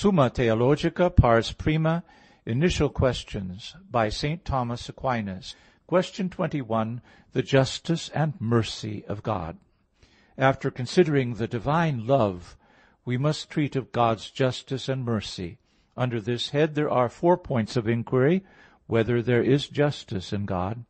Summa Theologica, Pars Prima, Initial Questions, by St. Thomas Aquinas. Question 21. The justice and mercy of God. After considering the divine love, we must treat of God's justice and mercy. Under this head there are four points of inquiry: whether there is justice in God,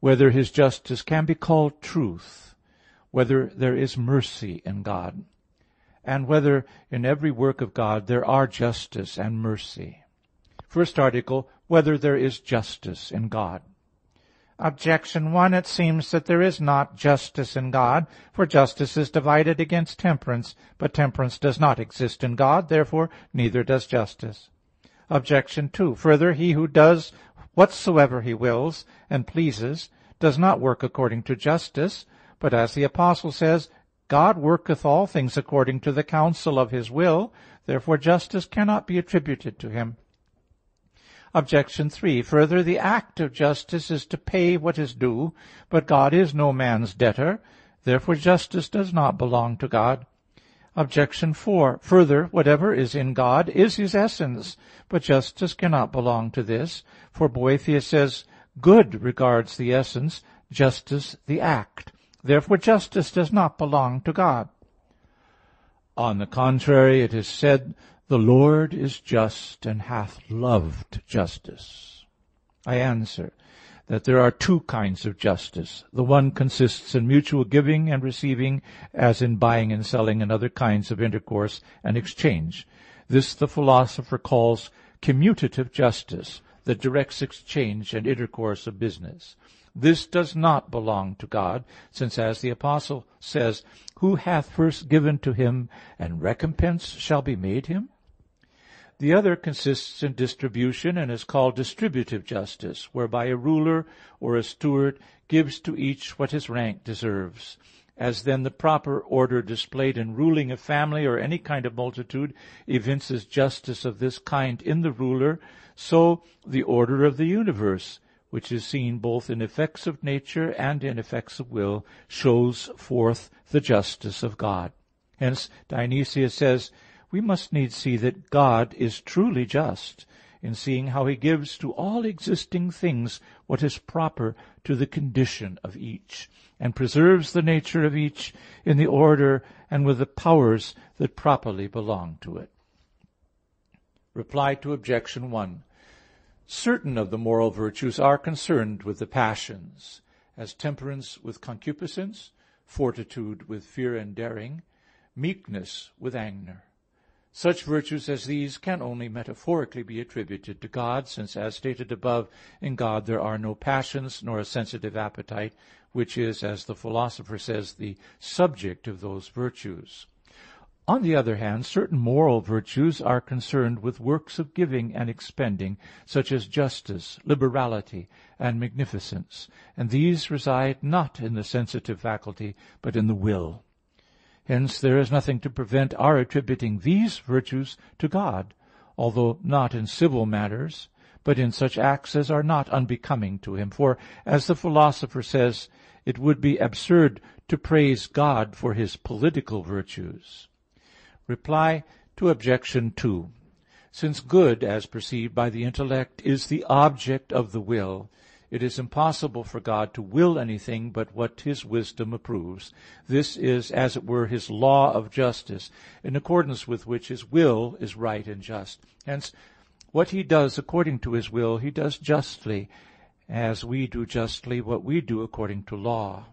whether His justice can be called truth, whether there is mercy in God, and whether in every work of God there are justice and mercy. First article, whether there is justice in God. Objection 1. It seems that there is not justice in God, for justice is divided against temperance, but temperance does not exist in God, therefore neither does justice. Objection 2. Further, he who does whatsoever he wills and pleases does not work according to justice, but as the apostle says, God worketh all things according to the counsel of his will, therefore justice cannot be attributed to him. Obj. 3. Further, the act of justice is to pay what is due, but God is no man's debtor. Therefore justice does not belong to God. Obj. 4. Further, whatever is in God is His essence, but justice cannot belong to this, for Boethius says, "Good regards the essence, justice the act." Therefore justice does not belong to God. On the contrary, it is said the Lord is just, and hath loved justice. I answer that there are two kinds of justice. The one consists in mutual giving and receiving, as in buying and selling and other kinds of intercourse and exchange. This the philosopher calls commutative justice, that directs exchange and intercourse of business. This does not belong to God, since as the apostle says, "Who hath first given to him, and recompense shall be made him?" The other consists in distribution, and is called distributive justice, whereby a ruler or a steward gives to each what his rank deserves. As then the proper order displayed in ruling a family or any kind of multitude evinces justice of this kind in the ruler, so the order of the universe, which is seen both in effects of nature and in effects of will, shows forth the justice of God. Hence Dionysius says we must needs see that God is truly just, in seeing how He gives to all existing things what is proper to the condition of each, and preserves the nature of each in the order and with the powers that properly belong to it. Reply to Objection 1. Certain of the moral virtues are concerned with the passions, as temperance with concupiscence, fortitude with fear and daring, meekness with anger. Such virtues as these can only metaphorically be attributed to God, since, as stated above, in God there are no passions, nor a sensitive appetite, which is, as the Philosopher says, the subject of those virtues. On the other hand, certain moral virtues are concerned with works of giving and expending, such as justice, liberality, and magnificence; and these reside not in the sensitive faculty, but in the will. Hence there is nothing to prevent our attributing these virtues to God, although not in civil matters, but in such acts as are not unbecoming to Him. For, as the Philosopher says, it would be absurd to praise God for His political virtues. Reply to Obj. 2: Since good, as perceived by the intellect, is the object of the will, it is impossible for God to will anything but what His wisdom approves. This is, as it were, His law of justice, in accordance with which His will is right and just. Hence, what He does according to His will, He does justly, as we do justly what we do according to law.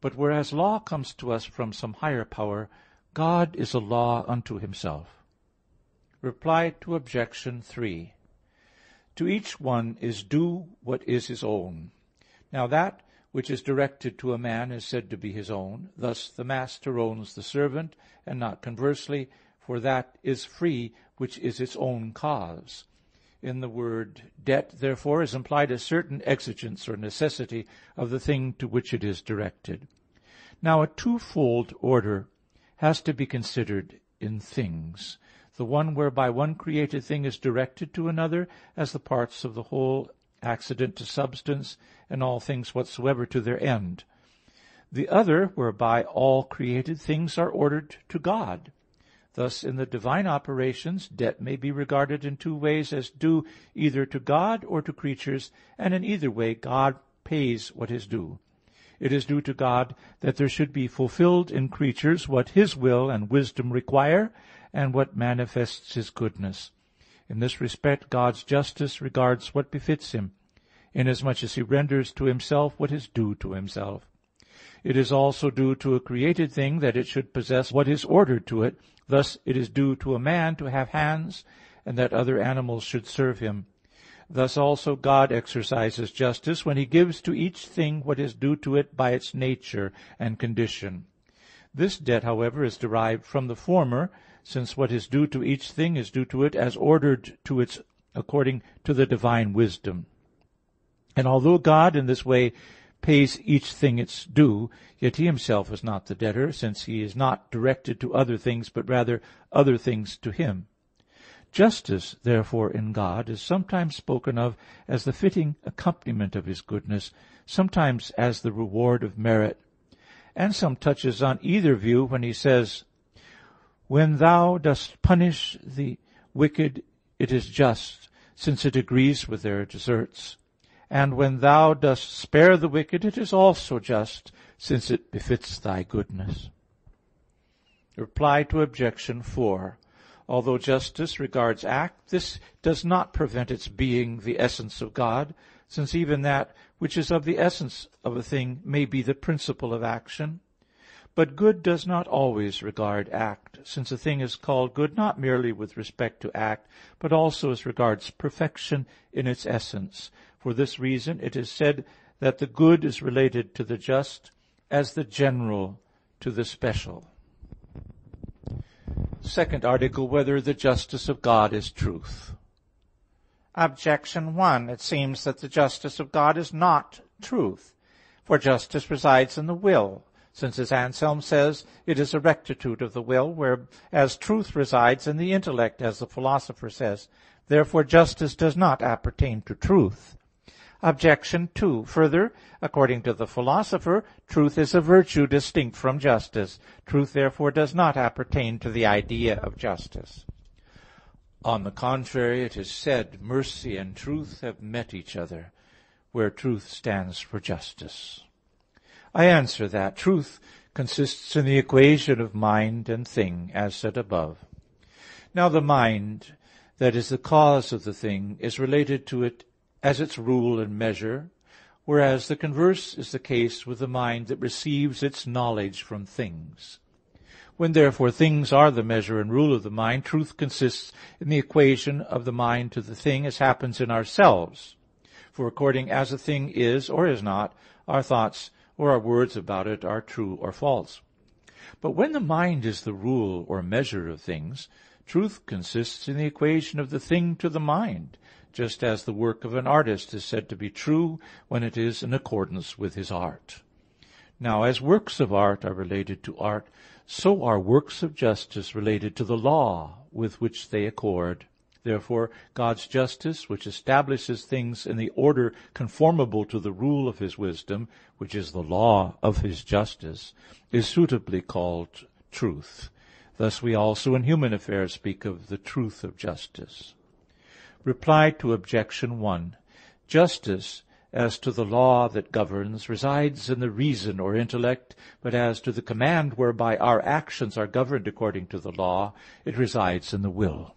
But whereas law comes to us from some higher power, God is a law unto Himself. Reply to Obj. 3. To each one is due what is his own. Now that which is directed to a man is said to be his own. Thus the master owns the servant, and not conversely, for that is free which is its own cause. In the word debt, therefore, is implied a certain exigence or necessity of the thing to which it is directed. Now a twofold order has to be considered in things the one whereby one created thing is directed to another, as the parts of the whole accident to substance, and all things whatsoever to their end; the other whereby all created things are ordered to God. Thus, in the divine operations, debt may be regarded in two ways as due either to God or to creatures, and in either way God pays what is due. It is due to God that there should be fulfilled in creatures what His will and wisdom require, and what manifests His goodness. In this respect God's justice regards what befits Him, inasmuch as He renders to Himself what is due to Himself. It is also due to a created thing that it should possess what is ordered to it, Thus it is due to a man to have hands, and that other animals should serve him. Thus also God exercises justice when He gives to each thing what is due to it by its nature and condition. This debt, however, is derived from the former, since what is due to each thing is due to it as ordered to its according to the divine wisdom. And although God in this way pays each thing its due, yet he himself is not the debtor, since he is not directed to other things, but rather other things to him. Justice, therefore, in God is sometimes spoken of as the fitting accompaniment of his goodness, sometimes as the reward of merit. Anselm touches on either view when he says, When thou dost punish the wicked, it is just, since it agrees with their deserts. And when thou dost spare the wicked, it is also just, since it befits thy goodness. Reply to objection 4. Although justice regards act, this does not prevent its being the essence of God, since even that which is of the essence of a thing may be the principle of action. But good does not always regard act, since a thing is called good not merely with respect to act, but also as regards perfection in its essence. For this reason it is said that the good is related to the just as the general to the special. Second article, whether the justice of God is truth. Objection 1. It seems that the justice of God is not truth. For justice resides in the will, since as Anselm says, it is a rectitude of the will, whereas truth resides in the intellect, as the Philosopher says. Therefore justice does not appertain to truth. Objection 2: Further, according to the Philosopher, truth is a virtue distinct from justice. Truth therefore does not appertain to the idea of justice. On the contrary, it is said, mercy and truth have met each other, where truth stands for justice. I answer that, truth consists in the equation of mind and thing, as said above. Now the mind, that is the cause of the thing, is related to it as its rule and measure, whereas the converse is the case with the mind that receives its knowledge from things. When therefore things are the measure and rule of the mind, truth consists in the equation of the mind to the thing as happens in ourselves. For according as a thing is or is not, our thoughts or our words about it are true or false. But when the mind is the rule or measure of things, truth consists in the equation of the thing to the mind, just as the work of an artist is said to be true when it is in accordance with his art. Now, as works of art are related to art, so are works of justice related to the law with which they accord. Therefore, God's justice, which establishes things in the order conformable to the rule of His wisdom, which is the law of His justice, is suitably called truth. Thus we also in human affairs speak of the truth of justice. Reply to Objection 1: Justice, as to the law that governs, resides in the reason or intellect, but as to the command whereby our actions are governed according to the law, it resides in the will.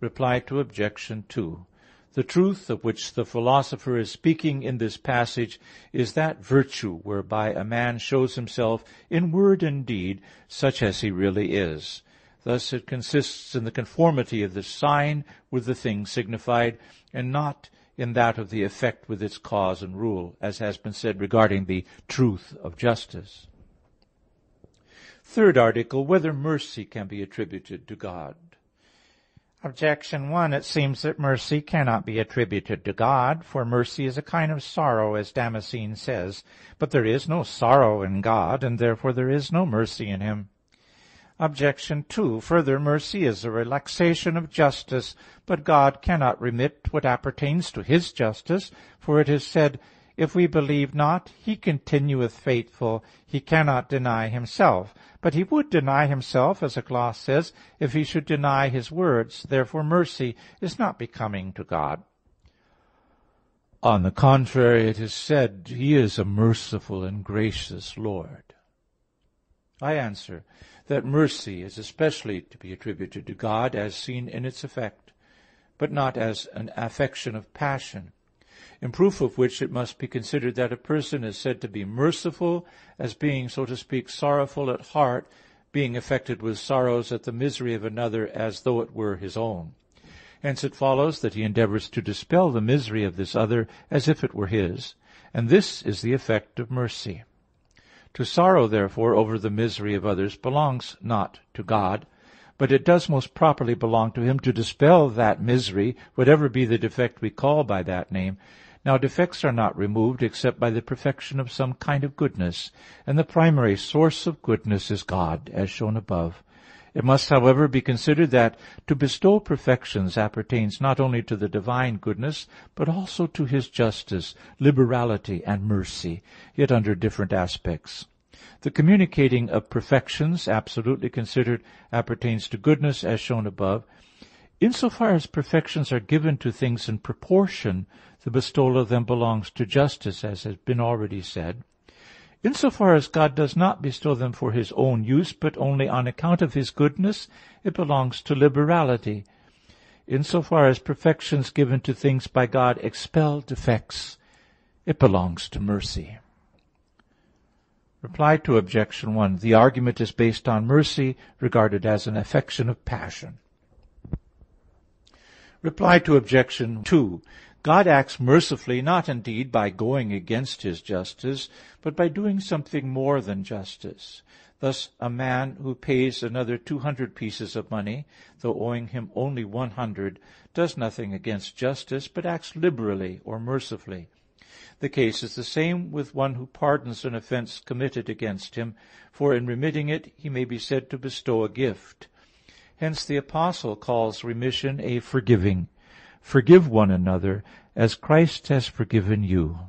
Reply to Obj. 2: The truth of which the Philosopher is speaking in this passage is that virtue whereby a man shows himself in word and deed such as he really is. Thus it consists in the conformity of the sign with the thing signified, and not in that of the effect with its cause and rule, as has been said regarding the truth of justice. Third article, whether mercy can be attributed to God. Objection 1. It seems that mercy cannot be attributed to God, for mercy is a kind of sorrow, as Damascene says. But there is no sorrow in God, and therefore there is no mercy in him. Objection 2: Further, mercy is a relaxation of justice. But God cannot remit what appertains to His justice, for it is said, If we believe not, he continueth faithful, he cannot deny himself. But he would deny himself, as a gloss says, if he should deny his words. Therefore mercy is not becoming to God. On the contrary, it is said, He is a merciful and gracious Lord. I answer that mercy is especially to be attributed to God as seen in its effect, but not as an affection of passion. In proof of which it must be considered that a person is said to be merciful as being, so to speak, sorrowful at heart, being affected with sorrows at the misery of another as though it were his own. Hence it follows that he endeavors to dispel the misery of this other as if it were his, and this is the effect of mercy. To sorrow, therefore, over the misery of others belongs not to God, but it does most properly belong to Him to dispel that misery, whatever be the defect we call by that name. Now defects are not removed except by the perfection of some kind of goodness, and the primary source of goodness is God, as shown above. It must, however, be considered that to bestow perfections appertains not only to the divine goodness, but also to His justice, liberality, and mercy, yet under different aspects. The communicating of perfections, absolutely considered, appertains to goodness, as shown above. In so far as perfections are given to things in proportion, the bestowal of them belongs to justice, as has been already said. In so far as God does not bestow them for his own use, but only on account of his goodness, it belongs to liberality. In so far as perfections given to things by God expel defects, it belongs to mercy. Reply to objection 1. The argument is based on mercy, regarded as an affection of passion. Reply to objection 2. God acts mercifully, not indeed by going against his justice, but by doing something more than justice. Thus a man who pays another two hundred pieces of money, though owing him only one hundred, does nothing against justice, but acts liberally or mercifully. The case is the same with one who pardons an offense committed against him, for in remitting it he may be said to bestow a gift. Hence the Apostle calls remission a forgiving. Forgive one another, as Christ has forgiven you.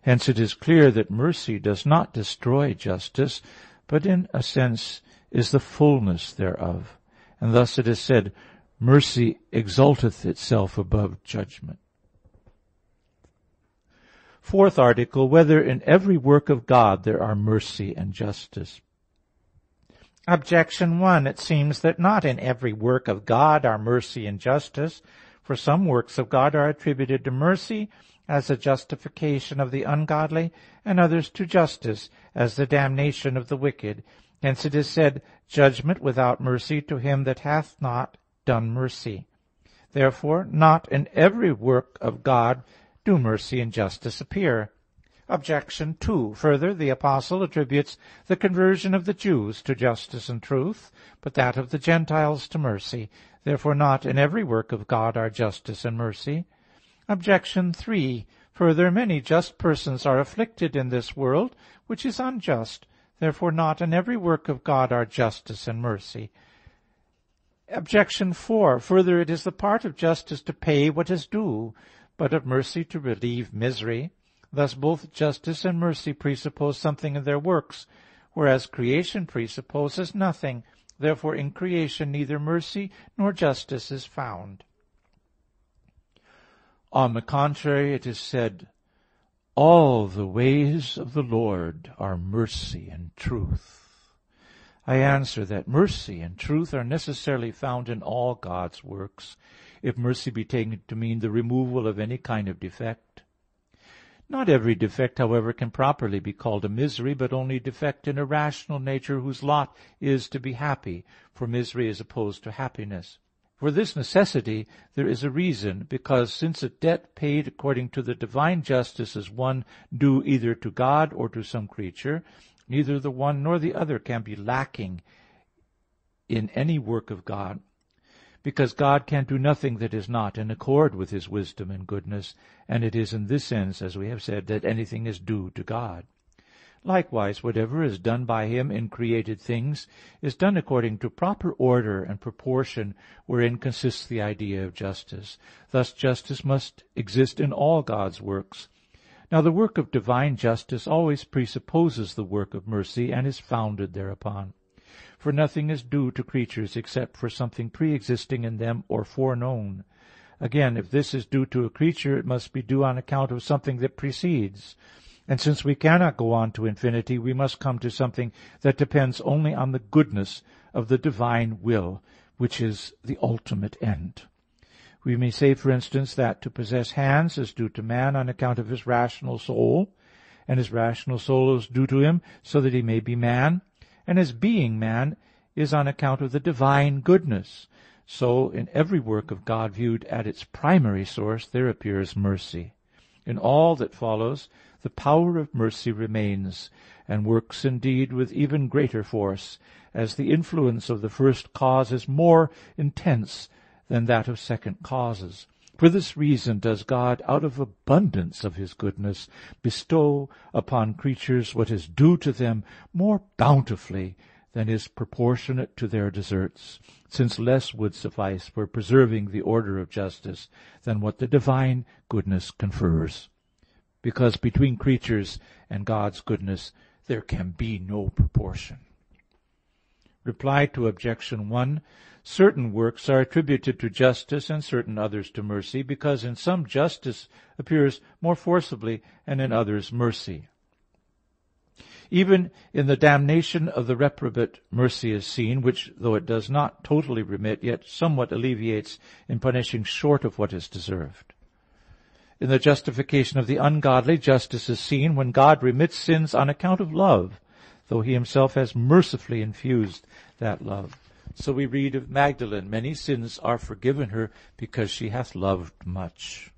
Hence it is clear that mercy does not destroy justice, but in a sense is the fullness thereof. And thus it is said, Mercy exalteth itself above judgment. Fourth article, whether in every work of God there are mercy and justice. Objection 1. It seems that not in every work of God are mercy and justice. For some works of God are attributed to mercy, as the justification of the ungodly, and others to justice, as the damnation of the wicked. Hence it is said, Judgment without mercy to him that hath not done mercy. Therefore, not in every work of God do mercy and justice appear. Objection 2. Further, the Apostle attributes the conversion of the Jews to justice and truth, but that of the Gentiles to mercy. Therefore not in every work of God are justice and mercy. Obj. 3: Further, many just persons are afflicted in this world, which is unjust. Therefore not in every work of God are justice and mercy. Obj. 4: Further, it is the part of justice to pay what is due, but of mercy to relieve misery. Thus both justice and mercy presuppose something in their works, whereas creation presupposes nothing. Therefore in creation neither mercy nor justice is found. On the contrary, it is said, All the ways of the Lord are mercy and truth. I answer that mercy and truth are necessarily found in all God's works, if mercy be taken to mean the removal of any kind of defect. Not every defect, however, can properly be called a misery, but only defect in a rational nature whose lot is to be happy, for misery is opposed to happiness. For this necessity there is a reason, because since a debt paid according to the divine justice is one due either to God or to some creature, neither the one nor the other can be lacking in any work of God because God can do nothing that is not in accord with his wisdom and goodness, and it is in this sense, as we have said, that anything is due to God. Likewise, whatever is done by him in created things is done according to proper order and proportion wherein consists the idea of justice. Thus justice must exist in all God's works. Now the work of divine justice always presupposes the work of mercy, and is founded thereupon. For nothing is due to creatures except for something pre existing in them or foreknown. Again, if this is due to a creature, it must be due on account of something that precedes. And since we cannot go on to infinity, we must come to something that depends only on the goodness of the divine will, which is the ultimate end. We may say, for instance, that to possess hands is due to man on account of his rational soul, and his rational soul is due to him so that he may be man, and as being man is on account of the divine goodness. So, in every work of God viewed at its primary source, there appears mercy. In all that follows, the power of mercy remains, and works indeed with even greater force, as the influence of the first cause is more intense than that of second causes. For this reason does God, out of abundance of his goodness, bestow upon creatures what is due to them more bountifully than is proportionate to their deserts, since less would suffice for preserving the order of justice than what the divine goodness confers. Because between creatures and God's goodness there can be no proportion. Reply to objection 1. Certain works are attributed to justice and certain others to mercy, because in some justice appears more forcibly and in others mercy. Even in the damnation of the reprobate mercy is seen, which, though it does not totally remit, yet somewhat alleviates in punishing short of what is deserved. In the justification of the ungodly, justice is seen when God remits sins on account of love, though he himself has mercifully infused that love. So we read of Magdalene, many sins are forgiven her because she hath loved much.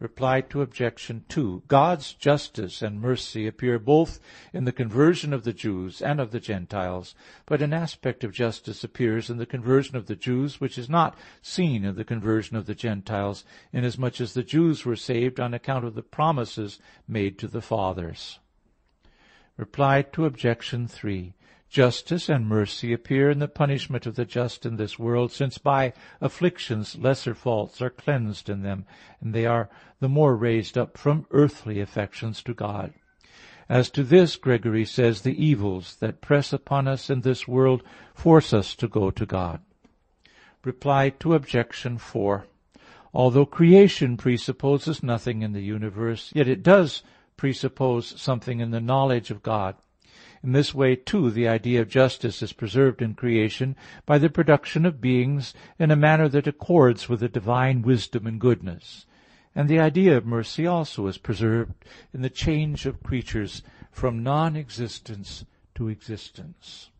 Reply to objection 2. God's justice and mercy appear both in the conversion of the Jews and of the Gentiles, but an aspect of justice appears in the conversion of the Jews which is not seen in the conversion of the Gentiles, inasmuch as the Jews were saved on account of the promises made to the fathers. Reply to obj. 3. Justice and mercy appear in the punishment of the just in this world, since by afflictions lesser faults are cleansed in them, and they are the more raised up from earthly affections to God. As to this, Gregory says, the evils that press upon us in this world force us to go to God. Reply to objection 4. Although creation presupposes nothing in the universe, yet it does presuppose something in the knowledge of God. In this way, too, the idea of justice is preserved in creation by the production of beings in a manner that accords with the divine wisdom and goodness. And the idea of mercy also is preserved in the change of creatures from non existence to existence.